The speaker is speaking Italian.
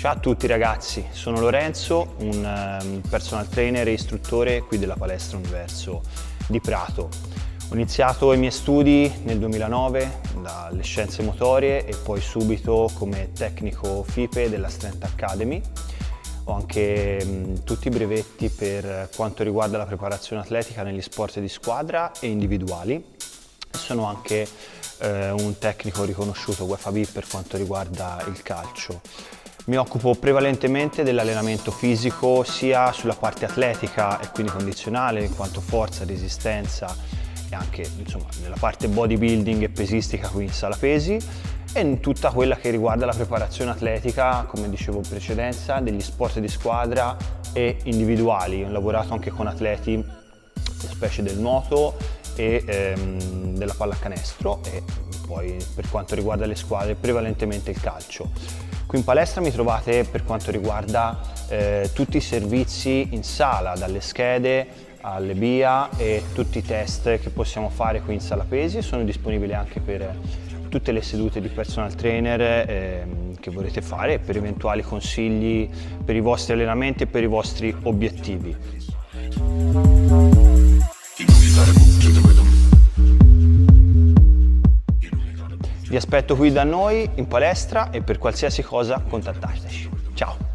Ciao a tutti ragazzi, sono Lorenzo, un ehm, personal trainer e istruttore qui della palestra Universo di Prato. Ho iniziato i miei studi nel 2009 dalle scienze motorie e poi subito come tecnico FIPE della Strength Academy. Ho anche mh, tutti i brevetti per quanto riguarda la preparazione atletica negli sport di squadra e individuali. Sono anche eh, un tecnico riconosciuto UEFA B per quanto riguarda il calcio. Mi occupo prevalentemente dell'allenamento fisico sia sulla parte atletica e quindi condizionale in quanto forza, resistenza e anche insomma, nella parte bodybuilding e pesistica qui in sala pesi e in tutta quella che riguarda la preparazione atletica, come dicevo in precedenza, degli sport di squadra e individuali. Ho lavorato anche con atleti, specie del nuoto e ehm, della pallacanestro e poi per quanto riguarda le squadre prevalentemente il calcio. Qui in palestra mi trovate per quanto riguarda eh, tutti i servizi in sala, dalle schede alle BIA e tutti i test che possiamo fare qui in sala pesi. Sono disponibili anche per tutte le sedute di personal trainer eh, che vorrete fare per eventuali consigli per i vostri allenamenti e per i vostri obiettivi. Vi aspetto qui da noi in palestra e per qualsiasi cosa contattateci. Ciao!